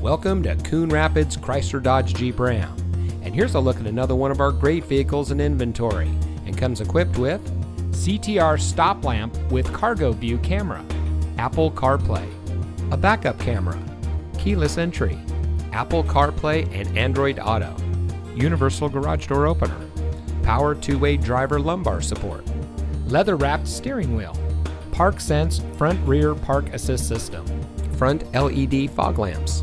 Welcome to Coon Rapids Chrysler Dodge Jeep Ram. And here's a look at another one of our great vehicles in inventory and comes equipped with CTR stop lamp with cargo view camera, Apple CarPlay, a backup camera, keyless entry, Apple CarPlay and Android Auto, universal garage door opener, power two-way driver lumbar support, leather wrapped steering wheel, Park Sense front rear park assist system, front LED fog lamps,